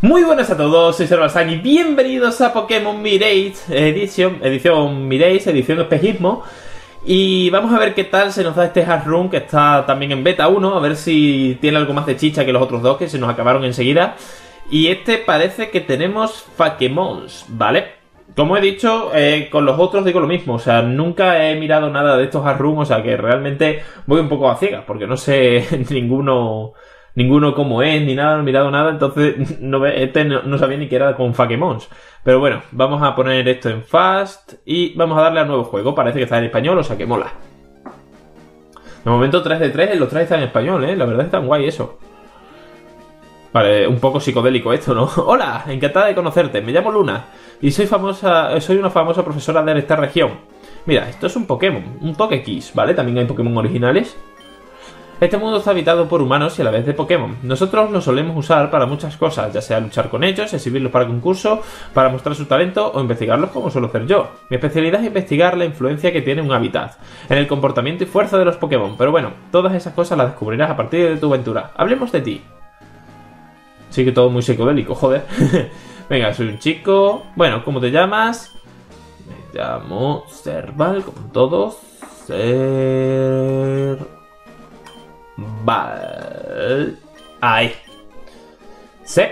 Muy buenas a todos, soy Servalsan y bienvenidos a Pokémon Mirage edición, edición Mirage, edición espejismo. Y vamos a ver qué tal se nos da este Room que está también en beta 1, a ver si tiene algo más de chicha que los otros dos que se nos acabaron enseguida. Y este parece que tenemos Fakemons, ¿vale? Como he dicho, eh, con los otros digo lo mismo, o sea, nunca he mirado nada de estos Room, o sea que realmente voy un poco a ciegas, porque no sé ninguno ninguno como es, ni nada, no he mirado nada, entonces no, este no, sabía ni que era con Fakemons. Pero bueno, vamos a poner esto en Fast y vamos a darle al nuevo juego. Parece que está en español, o sea que mola. De momento 3 de 3, los 3 están en español, ¿eh? La verdad es tan guay eso. Vale, un poco psicodélico esto, ¿no? Hola, encantada de conocerte. Me llamo Luna y soy famosa, soy una famosa profesora de esta región. Mira, esto es un Pokémon, un Pokékiss, ¿vale? También hay Pokémon originales. Este mundo está habitado por humanos y a la vez de Pokémon. Nosotros lo solemos usar para muchas cosas, ya sea luchar con ellos, exhibirlos para concurso, para mostrar su talento o investigarlos como suelo hacer yo. Mi especialidad es investigar la influencia que tiene un hábitat, en el comportamiento y fuerza de los Pokémon, pero bueno, todas esas cosas las descubrirás a partir de tu aventura. Hablemos de ti. Sigue todo muy psicodélico, joder. Venga, soy un chico. Bueno, ¿cómo te llamas? Me llamo Serval, como todos. Ser... Vale. Ahí. Sí.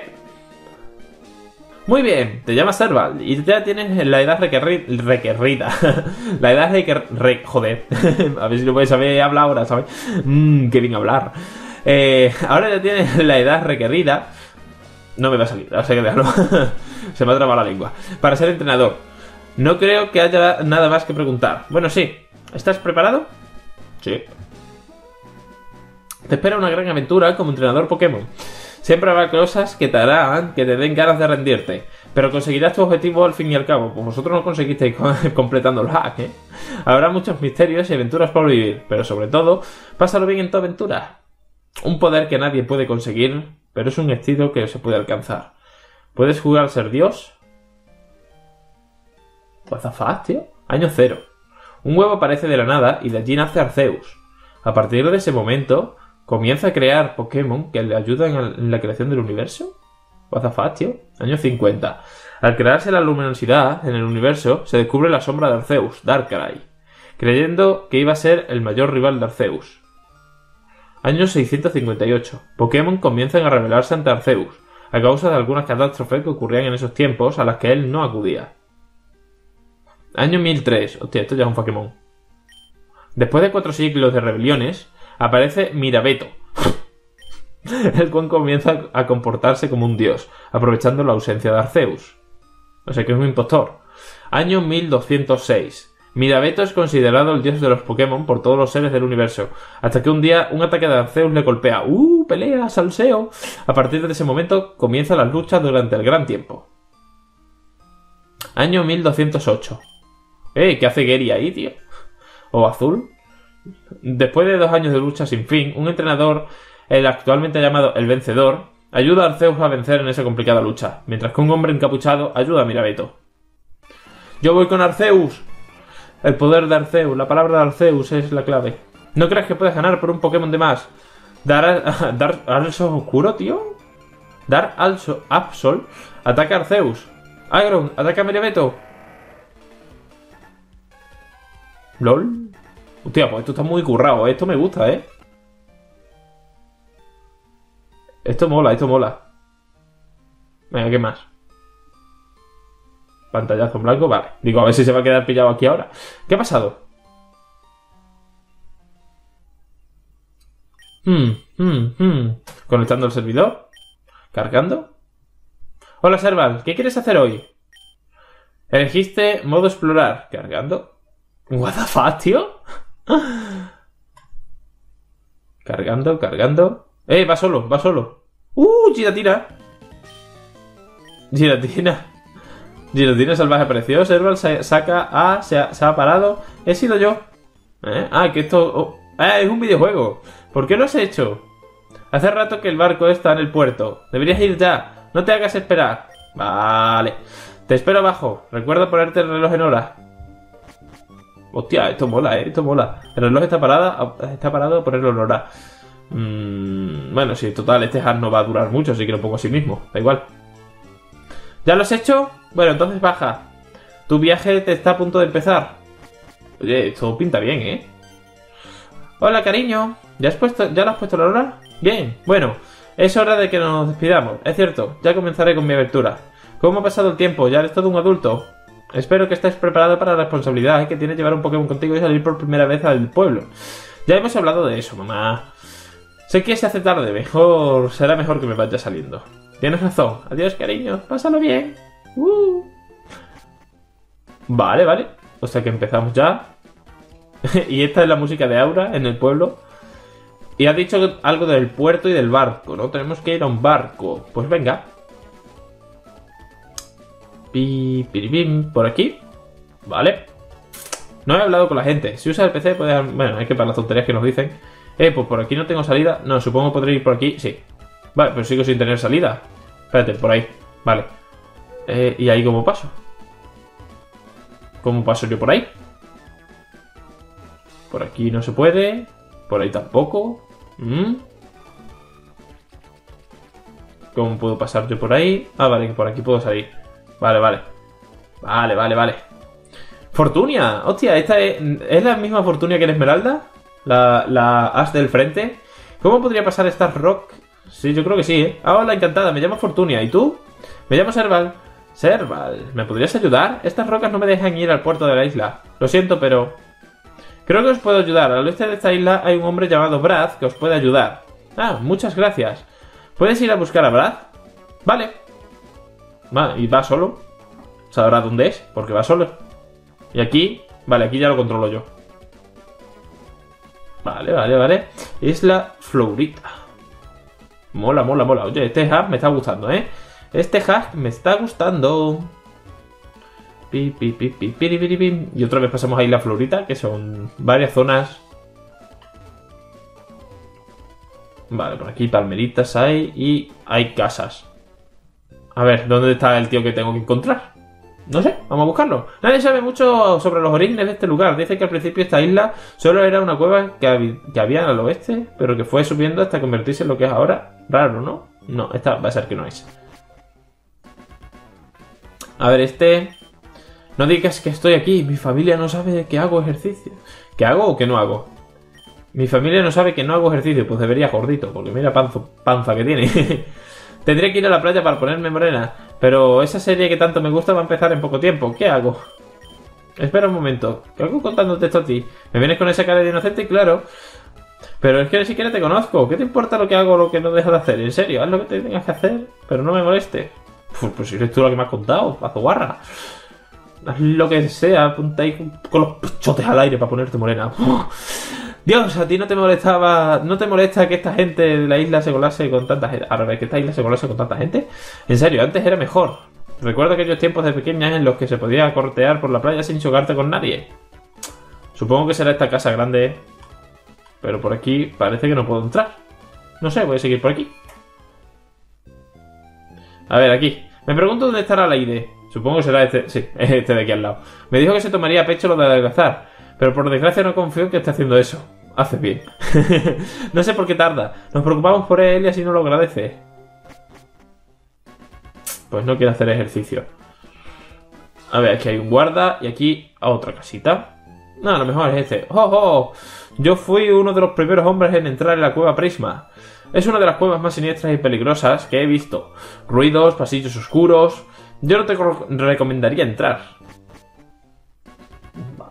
Muy bien, te llamas Serval y ya tienes la edad requerida. la edad requerida. joder. a ver si lo puedes saber hablar ahora, ¿sabes? Mmm, qué bien hablar. Eh, ahora ya tienes la edad requerida. No me va a salir, ahora sé que dejarlo. Se me ha trabado la lengua. Para ser entrenador. No creo que haya nada más que preguntar. Bueno, sí. ¿Estás preparado? Sí. Te espera una gran aventura como entrenador Pokémon. Siempre habrá cosas que te harán que te den ganas de rendirte, pero conseguirás tu objetivo al fin y al cabo, pues vosotros no conseguisteis completando el hack, ¿eh? Habrá muchos misterios y aventuras por vivir, pero sobre todo, pásalo bien en tu aventura. Un poder que nadie puede conseguir, pero es un estilo que se puede alcanzar. ¿Puedes jugar a ser Dios? What the fuck, tío? Año cero. Un huevo aparece de la nada y de allí nace Arceus. A partir de ese momento, comienza a crear Pokémon que le ayudan en la creación del universo. What the tío. Año 50. Al crearse la luminosidad en el universo, se descubre la sombra de Arceus, Darkrai, creyendo que iba a ser el mayor rival de Arceus. Año 658. Pokémon comienzan a rebelarse ante Arceus, a causa de algunas catástrofes que ocurrían en esos tiempos a las que él no acudía. Año 1003. Hostia, esto ya es un Pokémon. Después de cuatro siglos de rebeliones, aparece Mirabeto, el cual comienza a comportarse como un dios, aprovechando la ausencia de Arceus. O sea que es un impostor. Año 1206. Mirabeto es considerado el dios de los Pokémon por todos los seres del universo, hasta que un día un ataque de Arceus le golpea. ¡Uh! ¡Pelea! ¡Salseo! A partir de ese momento comienzan las luchas durante el gran tiempo. Año 1208. ¡Eh! ¿Qué hace Gary ahí, tío? ¿O Azul? Después de dos años de lucha sin fin, un entrenador, el actualmente llamado el Vencedor, ayuda a Arceus a vencer en esa complicada lucha, mientras que un hombre encapuchado ayuda a Mirabeto. Yo voy con Arceus. El poder de Arceus, la palabra de Arceus es la clave. ¿No crees que puedes ganar por un Pokémon de más? Dar, dar Also Oscuro, tío. Dar Also Absol. Ataca a Arceus. Agron, ataca a Mirabeto. LOL. Hostia, pues esto está muy currado. ¿eh? Esto me gusta, ¿eh? Esto mola, esto mola. Venga, ¿qué más? Pantallazo en blanco, vale. Digo, a ver si se va a quedar pillado aquí ahora. ¿Qué ha pasado? Hmm, hmm, hmm. Conectando el servidor. Cargando. Hola, Serval. ¿Qué quieres hacer hoy? Elegiste modo explorar. Cargando. What the fuck, tío? Cargando, cargando. ¡Eh! Va solo, va solo. ¡Uh! Giratina. Giratina. Giratina salvaje apareció. Serval saca A. Se ha, parado. He sido yo. ¿Eh? Ah, que esto. Ah, es un videojuego. ¿Por qué lo has hecho? Hace rato que el barco está en el puerto. Deberías ir ya. No te hagas esperar. Vale. Te espero abajo. Recuerda ponerte el reloj en hora. Hostia, esto mola, ¿eh? Esto mola. El reloj está, parada, está parado a ponerlo en hora. Mm, bueno, sí, total, este hard no va a durar mucho, así que lo pongo así mismo. Da igual. ¿Ya lo has hecho? Bueno, entonces baja. Tu viaje te está a punto de empezar. Oye, esto pinta bien, ¿eh? Hola, cariño. ¿Ya, has puesto, ¿Ya lo has puesto la hora? Bien, bueno, es hora de que nos despidamos. Es cierto, ya comenzaré con mi aventura. ¿Cómo ha pasado el tiempo? ¿Ya eres todo un adulto? Espero que estés preparado para la responsabilidad que tiene llevar un Pokémon contigo y salir por primera vez al pueblo. Ya hemos hablado de eso, mamá. Sé que se hace tarde, mejor será mejor que me vaya saliendo. Tienes razón. Adiós, cariño. Pásalo bien. Uh. Vale, vale. O sea que empezamos ya. y esta es la música de Aura en el pueblo. Y ha dicho algo del puerto y del barco, ¿no? Tenemos que ir a un barco. Pues venga. Por aquí. Vale. No he hablado con la gente. Si usa el PC, puede. Bueno, hay que para las tonterías que nos dicen. Eh, pues por aquí no tengo salida. No, supongo podré ir por aquí. Sí. Vale, pero sigo sin tener salida. Espérate, por ahí. Vale. Eh, ¿Y ahí cómo paso? ¿Cómo paso yo por ahí? Por aquí no se puede. Por ahí tampoco. ¿Mm? ¿Cómo puedo pasar yo por ahí? Ah, vale, que por aquí puedo salir. Vale, vale. Vale, vale, vale. Fortunia. Hostia, esta es, es la misma Fortunia que en Esmeralda. La, la as del frente. ¿Cómo podría pasar esta rock? Sí, yo creo que sí, ¿eh? Ah, hola, encantada. Me llamo Fortunia. ¿Y tú? Me llamo Serval. Serval, ¿me podrías ayudar? Estas rocas no me dejan ir al puerto de la isla. Lo siento, pero... Creo que os puedo ayudar. Al oeste de esta isla hay un hombre llamado Brad que os puede ayudar. Ah, muchas gracias. ¿Puedes ir a buscar a Brad? Vale. Vale, y va solo. Sabrá dónde es, porque va solo. Y aquí... Vale, aquí ya lo controlo yo. Vale, vale, vale. Isla Florita. Mola, mola, mola. Oye, este hack me está gustando, ¿eh? Este hack me está gustando. Pi, pi, pi, pi. Y otra vez pasamos a Isla Florita, que son varias zonas. Vale, por aquí palmeritas hay y hay casas. A ver, ¿dónde está el tío que tengo que encontrar? No sé, vamos a buscarlo. Nadie sabe mucho sobre los orígenes de este lugar. Dice que al principio esta isla solo era una cueva que, que había al oeste, pero que fue subiendo hasta convertirse en lo que es ahora. Raro, ¿no? No, esta va a ser que no es. A ver, este... No digas que estoy aquí, mi familia no sabe que hago ejercicio. ¿Que hago o que no hago? Mi familia no sabe que no hago ejercicio, pues debería gordito, porque mira panza que tiene. Tendría que ir a la playa para ponerme morena, pero esa serie que tanto me gusta va a empezar en poco tiempo. ¿Qué hago? Espera un momento, ¿qué hago contándote esto a ti? ¿Me vienes con esa cara de inocente? Claro. Pero es que ni siquiera te conozco. ¿Qué te importa lo que hago o lo que no dejas de hacer? En serio, haz lo que te tengas que hacer, pero no me moleste. Pues, si eres tú lo que me has contado, pazo guarra. Haz lo que sea, apunta ahí con los pechotes al aire para ponerte morena. Dios, a ti no te molestaba, no te molesta que esta gente de la isla se colase con tanta gente. Ahora, que esta isla se colase con tanta gente. En serio, antes era mejor. Recuerdo aquellos tiempos de pequeñas en los que se podía cortear por la playa sin chocarte con nadie. Supongo que será esta casa grande, pero por aquí parece que no puedo entrar. No sé, voy a seguir por aquí. A ver, aquí. Me pregunto dónde estará la ID. Supongo que será este. Sí, este de aquí al lado. Me dijo que se tomaría pecho lo de adelgazar. Pero por desgracia no confío en que esté haciendo eso. Hace bien. no sé por qué tarda. Nos preocupamos por él y así no lo agradece. Pues no quiere hacer ejercicio. A ver, aquí hay un guarda y aquí a otra casita. No, a lo mejor es este. ¡Oh, oh! Yo fui uno de los primeros hombres en entrar en la cueva Prisma. Es una de las cuevas más siniestras y peligrosas que he visto. Ruidos, pasillos oscuros. Yo no te recomendaría entrar.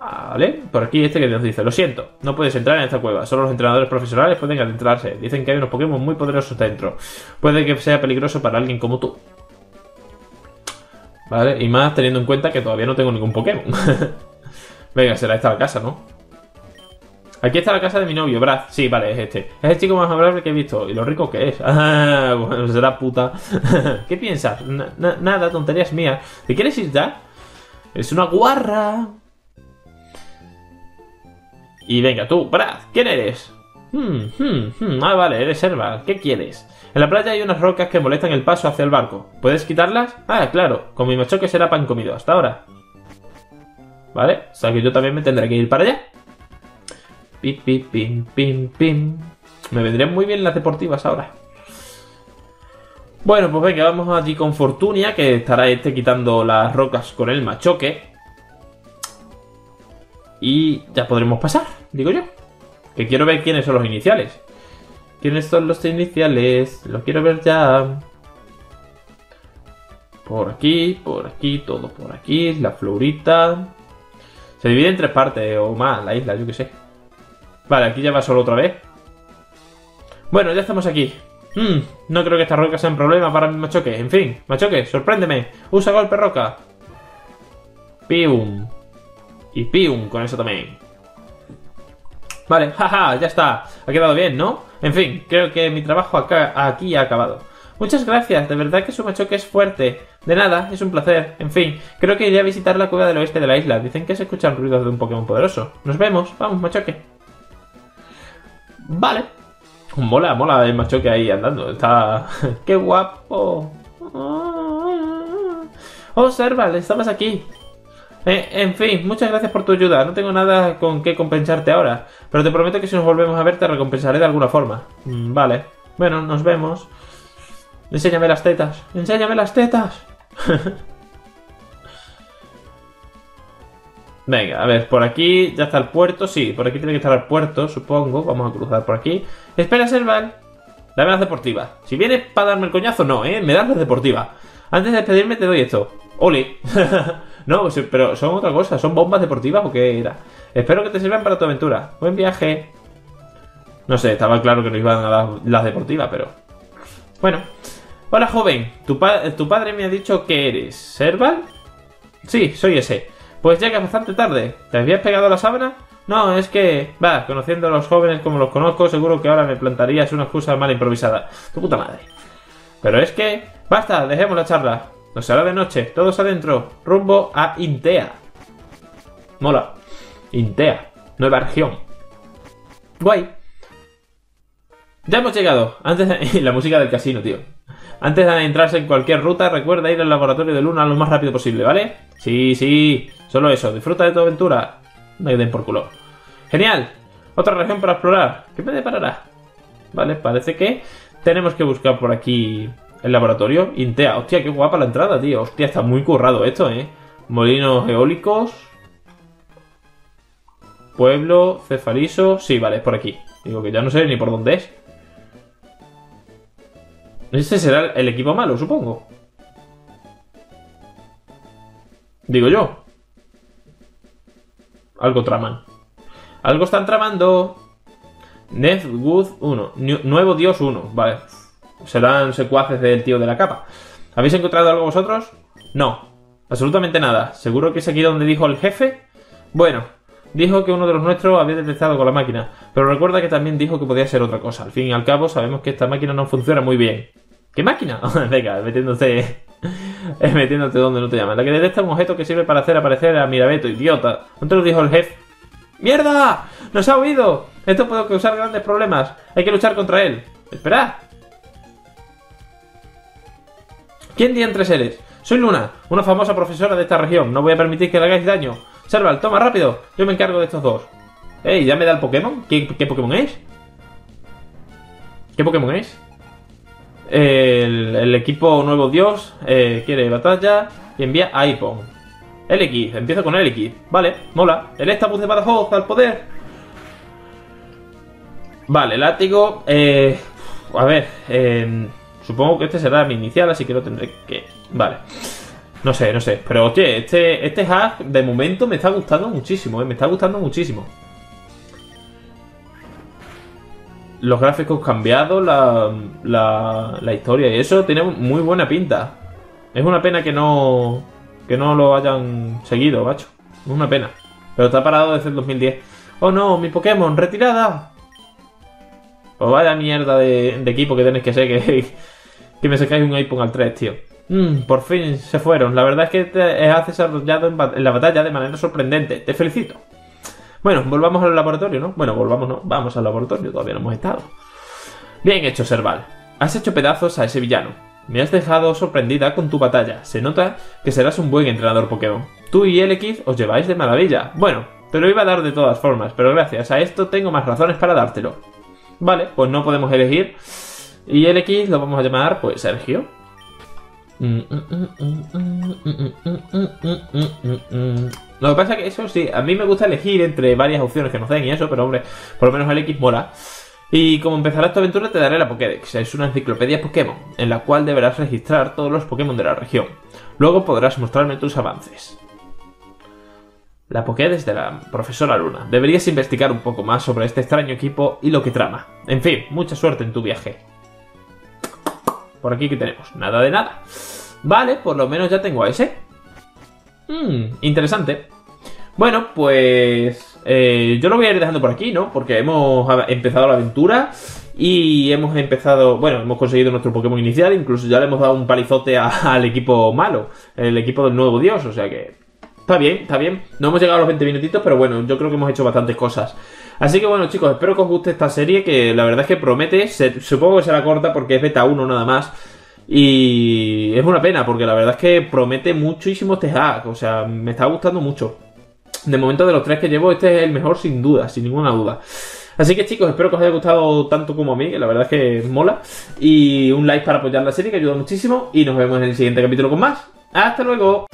Vale, por aquí este que nos dice, lo siento, no puedes entrar en esta cueva, solo los entrenadores profesionales pueden adentrarse. Dicen que hay unos Pokémon muy poderosos dentro. Puede que sea peligroso para alguien como tú. Vale, y más teniendo en cuenta que todavía no tengo ningún Pokémon. Venga, será esta la casa, ¿no? Aquí está la casa de mi novio, Brad. Sí, vale, es este. Es el chico más amable que he visto. Y lo rico que es. Ah, bueno, será puta. ¿Qué piensas? nada, tonterías mías. ¿Te quieres ir ya? Es una guarra. Y venga, tú, Brad, ¿quién eres? Hmm, hmm, hmm. Ah, vale, eres Serval. ¿Qué quieres? En la playa hay unas rocas que molestan el paso hacia el barco. ¿Puedes quitarlas? Ah, claro. Con mi machoque será pan comido. Hasta ahora. Vale, o sea que yo también me tendré que ir para allá. Pim, pim, pim, pim, pim. Me vendrían muy bien las deportivas ahora. Bueno, pues venga, vamos allí con Fortunia, que estará este quitando las rocas con el machoque. Y ya podremos pasar, digo yo. Que quiero ver quiénes son los iniciales. ¿Quiénes son los iniciales? Lo quiero ver ya. Por aquí, por aquí, todo por aquí. La florita. Se divide en tres partes o más la isla, yo que sé. Vale, aquí ya va solo otra vez. Bueno, ya estamos aquí. Hmm, no creo que estas rocas sean problema para mi machoque. En fin, machoque, sorpréndeme. Usa golpe roca. Pium. Y pium con eso también. Vale, jaja, ya está. Ha quedado bien, ¿no? En fin, creo que mi trabajo acá, aquí ha acabado. Muchas gracias, de verdad que su machoque es fuerte. De nada, es un placer. En fin, creo que iré a visitar la cueva del oeste de la isla. Dicen que se escuchan ruidos de un Pokémon poderoso. Nos vemos, vamos, machoque. Vale. Mola, mola el machoque ahí andando. Está... ¡Qué guapo! Oh, Serval, estabas aquí. Eh, en fin, muchas gracias por tu ayuda. No tengo nada con qué compensarte ahora. Pero te prometo que si nos volvemos a ver te recompensaré de alguna forma. Mm, vale. Bueno, nos vemos. Enséñame las tetas. Enséñame las tetas. Venga, a ver, por aquí ya está el puerto. Sí, por aquí tiene que estar el puerto, supongo. Vamos a cruzar por aquí. Espera, Serval. Dame las deportivas. Si vienes para darme el coñazo, no, ¿eh? Me das las deportivas. Antes de despedirme te doy esto. ¡Oli! no, pero son otra cosa. ¿Son bombas deportivas o qué era? Espero que te sirvan para tu aventura. Buen viaje. No sé, estaba claro que no iban a dar las deportivas, pero... Bueno. Hola, joven. ¿Tu, ¿Tu padre me ha dicho que eres Serval? Sí, soy ese. Pues llega bastante tarde. ¿Te habías pegado la sábana? No, es que... Va, conociendo a los jóvenes como los conozco, seguro que ahora me plantarías una excusa mal improvisada. Tu puta madre. Pero es que... Basta, dejemos la charla. Nos hará de noche, todos adentro, rumbo a Intea. Mola. Intea, nueva región. Guay. Ya hemos llegado. Antes de... la música del casino, tío. Antes de adentrarse en cualquier ruta, recuerda ir al laboratorio de Luna lo más rápido posible, ¿vale? Sí, sí. Solo eso. Disfruta de tu aventura. No den por culo. Genial. Otra región para explorar. ¿Qué me deparará? Vale, parece que tenemos que buscar por aquí el laboratorio. Intea. Hostia, qué guapa la entrada, tío. Hostia, está muy currado esto, ¿eh? Molinos eólicos. Pueblo, cefaliso. Sí, vale, es por aquí. Digo que ya no sé ni por dónde es. Este será el equipo malo, supongo. Digo yo. Algo traman. Algo están tramando. Nevwood 1. Nuevo Dios 1. Vale. Serán secuaces del tío de la capa. ¿Habéis encontrado algo vosotros? No. Absolutamente nada. ¿Seguro que es aquí donde dijo el jefe? Bueno, dijo que uno de los nuestros había detectado con la máquina, pero recuerda que también dijo que podía ser otra cosa. Al fin y al cabo, sabemos que esta máquina no funciona muy bien. ¿Qué máquina? Venga, metiéndose. metiéndote donde no te llaman. La que detecta un objeto que sirve para hacer aparecer a Mirabeto, idiota. ¿No te lo dijo el jefe? ¡Mierda! ¡Nos ha oído! Esto puede causar grandes problemas. Hay que luchar contra él. Esperad. ¿Quién diantres eres? Soy Luna, una famosa profesora de esta región. No voy a permitir que le hagáis daño. Serval, toma rápido. Yo me encargo de estos dos. Ey, ¿ya me da el Pokémon? ¿Qué, Pokémon es? ¿Qué Pokémon es? El, equipo Nuevo Dios eh, quiere batalla y envía a Ipon. X, empiezo con X. Vale, mola. El Estabus de Badajoz al poder. Vale, látigo. Eh, a ver, em, supongo que este será mi inicial, así que lo tendré que. Vale. No sé, no sé. Pero oye, este, este hack de momento me está gustando muchísimo, eh, me está gustando muchísimo. los gráficos cambiados, la, la, historia y eso tiene muy buena pinta. Es una pena que no que no lo hayan seguido, macho. Es una pena. Pero está parado desde el 2010. Oh no, mi Pokémon, retirada. Pues vaya mierda de, equipo que tenéis que ser que, que me sacáis un iPhone al 3, tío. Mm, por fin se fueron. La verdad es que te has desarrollado en la batalla de manera sorprendente. Te felicito. Bueno, volvamos al laboratorio, ¿no? Bueno, volvamos, no. Vamos al laboratorio, todavía no hemos estado. Bien hecho, Serval. Has hecho pedazos a ese villano. Me has dejado sorprendida con tu batalla. Se nota que serás un buen entrenador Pokémon. Tú y Elekid os lleváis de maravilla. Bueno, te lo iba a dar de todas formas, pero gracias a esto tengo más razones para dártelo. Vale, pues no podemos elegir. Y el X lo vamos a llamar, pues, Sergio. Lo que pasa es que eso sí, a mí me gusta elegir entre varias opciones que nos den y eso, pero hombre, por lo menos el X mola. Y como empezará esta aventura te daré la Pokédex, es una enciclopedia Pokémon, en la cual deberás registrar todos los Pokémon de la región. Luego podrás mostrarme tus avances. La Pokédex de la profesora Luna. Deberías investigar un poco más sobre este extraño equipo y lo que trama. En fin, mucha suerte en tu viaje. Por aquí que tenemos, nada de nada. Vale, por lo menos ya tengo a ese. Mmm, interesante. Bueno, pues eh, yo lo voy a ir dejando por aquí, ¿no? Porque hemos empezado la aventura y hemos empezado, bueno, hemos conseguido nuestro Pokémon inicial, incluso ya le hemos dado un palizote al equipo malo, el equipo del nuevo dios, o sea que está bien, está bien. No hemos llegado a los 20 minutitos, pero bueno, yo creo que hemos hecho bastantes cosas. Así que bueno, chicos, espero que os guste esta serie, que la verdad es que promete, supongo que será corta porque es beta 1 nada más. Y es una pena, porque la verdad es que promete muchísimo este hack, o sea, me está gustando mucho. De momento de los tres que llevo, este es el mejor sin duda, sin ninguna duda. Así que chicos, espero que os haya gustado tanto como a mí, que la verdad es que mola. Y un like para apoyar la serie, que ayuda muchísimo. Y nos vemos en el siguiente capítulo con más. ¡Hasta luego!